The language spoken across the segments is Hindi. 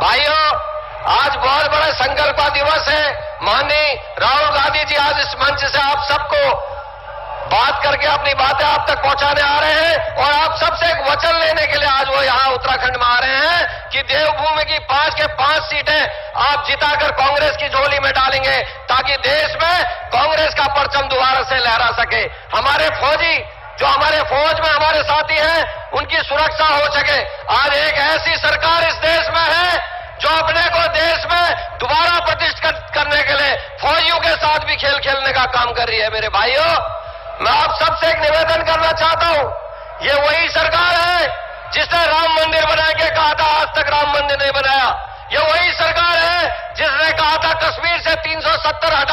भाइयों, आज बहुत बड़ा संकल्प दिवस है। माननीय राहुल गांधी जी आज इस मंच से आप सबको बात करके अपनी बातें आप तक पहुँचाने आ रहे हैं और आप सबसे एक वचन लेने के लिए आज वो यहाँ उत्तराखंड में आ रहे हैं कि देवभूमि की पाँच के पाँच सीटें आप जिताकर कांग्रेस की झोली में डालेंगे ताकि देश में कांग्रेस का परचम दोबारा से लहरा सके। हमारे फौजी जो हमारे फौज में हमारे साथी हैं, उनकी सुरक्षा हो सके। आज एक ऐसी सरकार इस देश में है, जो अपने को देश में दोबारा प्रतिष्ठित करने के लिए फौजियों के साथ भी खेल खेलने का काम कर रही है, मेरे भाइयों। मैं आप सबसे एक निवेदन करना चाहता हूँ, ये वही सरकार है, जिसने राम मंदिर बना के कहा था, आज तक राम मंदिर नहीं बनाया। ये वही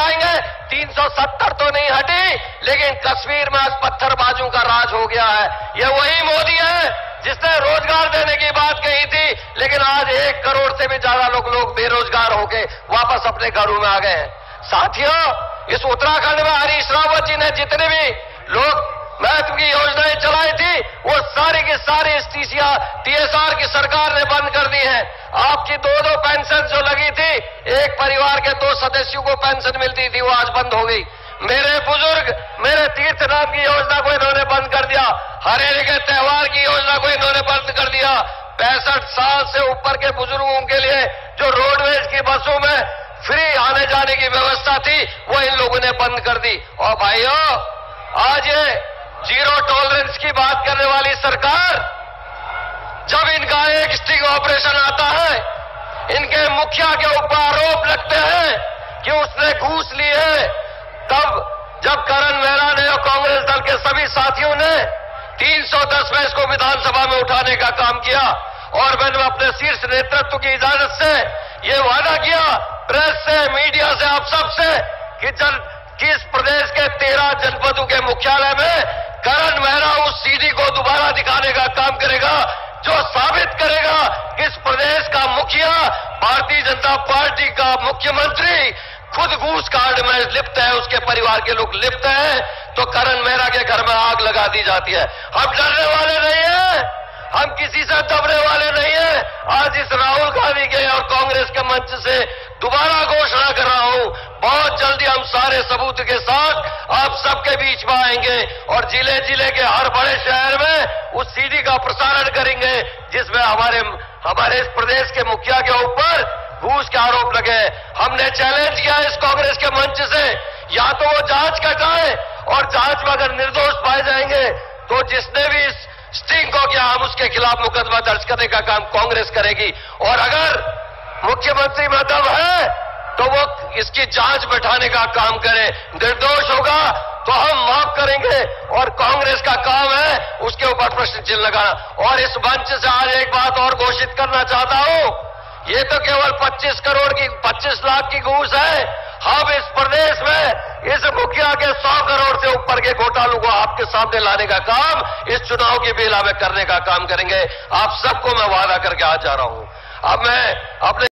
370 हटाएँगे 370 तो नहीं हटी, लेकिन कश्मीर में आज पत्थरबाजों का राज हो गया है। ये वही मोदी है, जिसने रोज़गार देने की बात कही थी, लेकिन आज एक करोड़ से भी ज़्यादा लोग लोग बेरोजगार होके वापस अपने घरों में आ गए हैं। साथियों, इस उत्तराखंड में हरीश रावत जी ने जितने भी लोग महत्व की योजनाएँ चलाई थी, वो सारी की सारी इस टीएसआर की सरकार ने बंद कर दी है। आपकी दो दो पेंशन जो लगी थी, एक परिवार के दो सदस्यों को पेंशन मिलती थी, वो आज बंद हो गई। मेरे बुज़ुर्ग, मेरे तीर्थनाथ की योजना को इन्होंने बंद कर दिया। हरेली के त्यौहार की योजना को इन्होंने बंद कर दिया। पैंसठ साल से ऊपर के बुज़ुर्गों के लिए जो रोडवेज़ की बसों में फ्री आने जाने की व्यवस्था थी, वो इन लोगों ने बंद कर दी। और भाइयों, आज ये ज़ीरो टॉलरेंस की बात करने वाली सरकार जब इनका एक स्टिंग ऑपरेशन आता है। इनके मुखिया के ऊपर आरोप लगते हैं कि उसने घूस ली है। तब जब करण मेहरा ने और कांग्रेस दल के सभी साथियों ने 310 में इसको विधानसभा में उठाने का काम किया और मैंने अपने शीर्ष नेतृत्व की इजाज़त से ये वादा किया प्रेस से, मीडिया से, आप सबसे कि जन, किस प्रदेश के तेरह जनपदों के मुख्यालय में करण मेहरा उस सीडी को दोबारा दिखाने का काम करेगा जो साबित करेगा कि इस प्रदेश का मुखिया भारतीय जनता पार्टी का मुख्यमंत्री खुद घूस कार्ड में लिप्त है, उसके परिवार के लोग लिप्त हैं तो करण मेहरा के घर में आग लगा दी जाती है। हम डरने वाले नहीं है, हम किसी से दबने वाले नहीं है। आज इस राहुल गांधी के और कांग्रेस के मंच से दोबारा घोषणा करा बहुत जल्दी हम सारे सबूत के साथ आप सबके बीच में आएँगे और ज़िले ज़िले के हर बड़े शहर में उस सीडी का प्रसारण करेंगे, जिसमें हमारे हमारे इस प्रदेश के मुखिया के ऊपर घूस के आरोप लगे। हमने चैलेंज किया इस कांग्रेस के मंच से, या तो वो जाँच कटाए और जाँच में अगर निर्दोष पाए जाएँगे तो जिसने भी इस स्टिंग को किया, हम उसके खिलाफ मुकदमा दर्ज करने का काम कांग्रेस करेगी। और अगर मुख्यमंत्री में दम है तो वो इसकी जाँच बैठाने का काम करे। निर्दोष होगा तो हम माफ़ करेंगे और कांग्रेस का काम है उसके ऊपर प्रश्न चिन्ह लगाना। और इस मंच से आज एक बात और घोषित करना चाहता हूँ। ये तो केवल 25 करोड़ की 25 लाख की घूस है। हम इस प्रदेश में इस मुखिया के 100 करोड़ से ऊपर के घोटालों को आपके सामने लाने का काम, इस चुनाव की बेला में करने का काम करेंगे। आप सबको मैं वादा करके आ जा रहा हूँ। अब मैं अपने